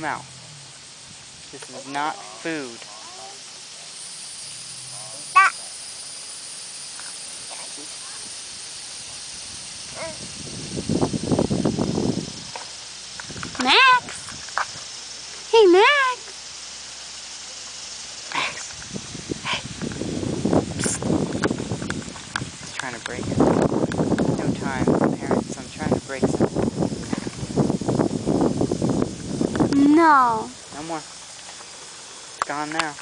mouth. This is not food. Max! Hey, Max! Max! Hey! Psst. He's trying to break it. No time, parents. I'm trying to break something. No. No more. It's gone now.